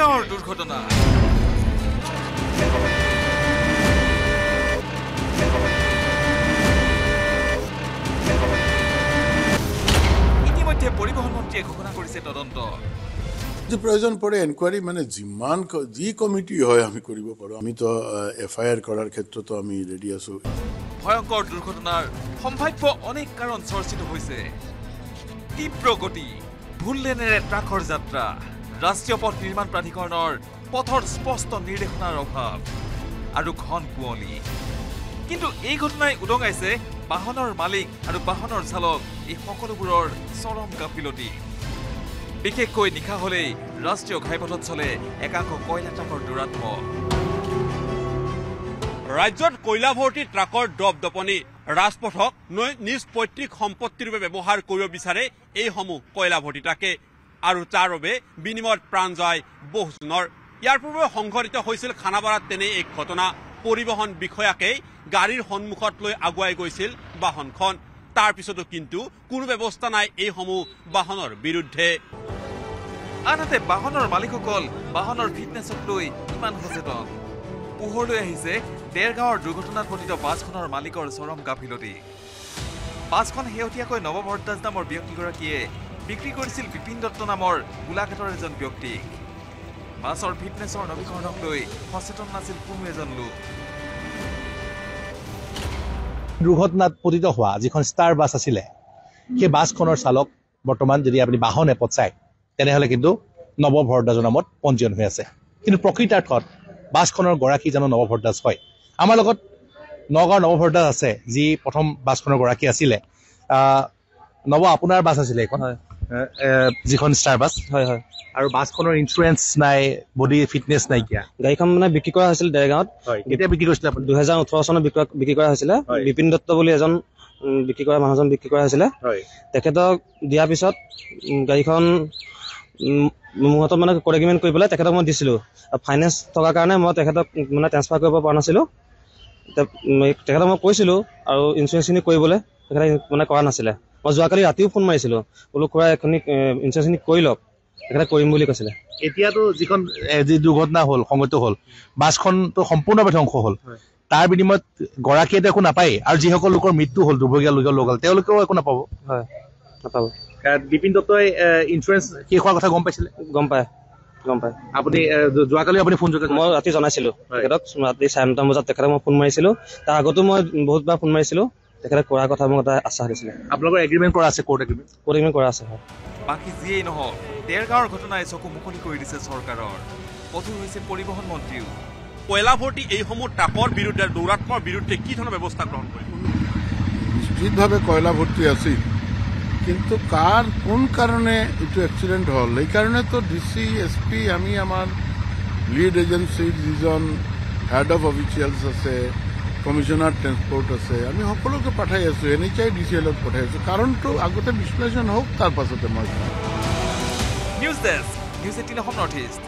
দেৰগাঁৱৰ দুৰ্ঘটনা। ইতিমধ্যে পৰিবহণ মন্ত্ৰীয়ে ঘোষণা কৰিছে তদন্ত। প্ৰয়োজন পৰে এনকুৱাৰী মানে যিমান যি কমিটি হয় আমি কৰিব পাৰোঁ। আমিতো এফ আই আৰ কৰাৰ ক্ষেত্ৰতো আমি ৰেডি আছোঁ। ভয়ংকৰ দুৰ্ঘটনাৰ সম্ভাৱ্য অনেক কাৰণ চৰ্চিত হৈছে। তীব্ৰ গতি ভুল লেনেৰে ট্ৰাকৰ যাত্ৰা। ৰাষ্ট্ৰীয় পথ নিৰ্মাণ প্ৰাধিকৰণৰ পথৰ স্পষ্ট নিৰ্দেশনাৰ অভাৱ আৰু ঘন কুঁৱলী। কিন্তু এই ঘটনাই উদঙাইছে বাহনৰ মালিক আৰু বাহনৰ চালক এই সকলোবোৰৰ চৰম গাফিলতি। বিশেষকৈ নিশা হলেই ৰাষ্ট্ৰীয় ঘাইপথত চলে একাংশ কয়লা ট্ৰাকৰ দুৰাত্ম। ৰাজ্যত কয়লা ভৰ্তি ট্ৰাকৰ দপ দপনি ৰাজপথক নৈ নিজ পৈতৃক সম্পত্তিৰ ৰূপে ব্যৱহাৰ কৰিব বিচাৰে এইসমূহ কয়লা ভৰ্তি ট্ৰাকে। আৰু তাৰ বাবে বিনিময়ত প্ৰাণ যায় বহুজনৰ। ইয়াৰ পূৰ্বে সংঘটিত হৈছিল খানাপাৰাত তেনে এক ঘটনা। পৰিবহণ বিষয়াকেই গাড়ীৰ সন্মুখত লৈ আগুৱাই গৈছিল বাহনখন। তাৰ পিছতো কিন্তু কোনো ব্যৱস্থা নাই এইসমূহ বাহনৰ বিৰুদ্ধে। আনহাতে বাহনৰ মালিকসকল বাহনৰ ফিটনেছক লৈ ইমান সচেতন। পোহৰলৈ আহিছে দেৰগাঁৱৰ দুৰ্ঘটনাত পতিত বাছখনৰ মালিকৰ চৰম গাফিলতি। বাছখন শেহতীয়াকৈ নৱ ভৰদ্বাজ নামৰ ব্যক্তিগৰাকীয়ে বিক্ৰী কৰিছিল বিপিন দত্ত নামৰ গোলাঘাটৰ এজন ব্যক্তিক। বাছৰ ফিটনেছৰ নৱীকৰণক লৈ সচেতন নাছিল কোনো এজন লোক। দুৰ্ঘটনাত পতিত হোৱা যিখন ষ্টাৰ বাছ আছিলে সেই বাছখনৰ চালক বৰ্তমান যদি আপুনি বাহন এপত চায় তেনেহ'লে কিন্তু নৱ ভৰদ্বাজৰ নামত পঞ্জীয়ন হৈ আছে। কিন্তু প্ৰকৃতাৰ্থত বাছখনৰ গৰাকী জানো নৱ ভৰদ্বাজ হয়? আমাৰ লগত নগাঁৱৰ নৱ ভৰদ্বাজ আছে যি প্ৰথম বাছখনৰ গৰাকী আছিলে। আহ, নৱ আপোনাৰ বাছ আছিলে এইখন? এ, যিখন ষ্টাৰ বাছ হয় হয়। আৰু বাছখনৰ ইঞ্চুৰেঞ্চ নাই বডি ফিটনেছ নাইকিয়া। গাড়ীখন মানে বিক্ৰী কৰা হৈছিল দেৰগাঁৱত। হয় কেতিয়া বিক্ৰী কৰিছিলে আপুনি? দুহেজাৰ ওঠৰ চনত বিক্ৰী কৰা হৈছিলে। বিপিন দত্ত বুলি এজন বিক্ৰী কৰা মানুহজন বিক্ৰী কৰা হৈছিলে। হয়। তেখেতক দিয়াৰ পিছত গাড়ীখন মোৰ হাতত মানে ক'ড এগ্ৰিমেণ্ট কৰি পেলাই তেখেতক মই দিছিলোঁ। ফাইনেন্স থকাৰ কাৰণে মই তেখেতক মানে ট্ৰেন্সফাৰ কৰিব পৰা নাছিলোঁ। তেখেতক মই কৈছিলোঁ আৰু ইঞ্চুৰেঞ্চখিনি কৰিবলৈ তেখেতে মানে কৰা নাছিলে। মই যোৱাকালি ৰাতিও ফোন মাৰিছিলোঁ। বোলো খুৰা এইখিনি ইঞ্চুৰেঞ্চখিনি কৰি লওক। তেখেতে কৰিম বুলি কৈছিলে। এতিয়াতো যিখন যি দুৰ্ঘটনা হ'ল সংঘটিত হ'ল বাছখনতো সম্পূৰ্ণভাৱে ধ্বংস হ'ল। তাৰ বিনিময়ত গৰাকীয়েতো একো নাপায় আৰু যিসকল লোকৰ মৃত্যু হ'ল দুৰ্ভগীয়া লোকৰ লোক হ'ল তেওঁলোকেও একো নাপাব। হয় নাপাব। বিপিন দত্তই ইঞ্চুৰেঞ্চ শেষ হোৱাৰ কথা গম পাইছিলে? গম পায় গম পায়। আপুনি যোৱাকালি আপুনি ফোন যোগে মই ৰাতি জনাইছিলো। তেখেতক ৰাতি চাৰে নটামান বজাত তেখেতক মই ফোন মাৰিছিলো। তাৰ আগতো মই বহুতবাৰ ফোন মাৰিছিলো। তেখেতে কৰাৰ কথা মোক এটা আশ্বাস দিছিলে। আপোনালোকৰ এগ্ৰিমেণ্ট কৰা আছে কোৰ্ট এগ্ৰিমেণ্ট প্ৰতিমে কৰা আছে হয়। বাকী যিয়েই নহওক দেৰগাঁৱৰ ঘটনাই চকু মুকলি কৰি দিছে চৰকাৰৰ। কঠোৰ হৈছে পৰিবহণ মন্ত্ৰীও। কয়লা ভৰ্তি এইসমূহ ট্ৰাকৰ বিৰুদ্ধে দৌৰাত্মৰ বিৰুদ্ধে কি ধৰণৰ ব্যৱস্থা গ্ৰহণ কৰিব নিশ্চিতভাৱে কয়লা ভৰ্তি আছিল। কিন্তু কাৰ কোন কাৰণে এইটো এক্সিডেণ্ট হ'ল? সেইকাৰণেতো ডি চি এছ পি আমি আমাৰ লিড এজেঞ্চিৰ যিজন হেড অফ অফিচিয়েলছ আছে কমিশ্যনাৰ ট্ৰেন্সপৰ্ট আছে আমি সকলোকে পঠাই আছোঁ N H I D C এলত পঠাই আছোঁ কাৰণটো আগতে বিশ্লেষণ হওক তাৰ পাছতে মই। News desk news eighteen Assam north east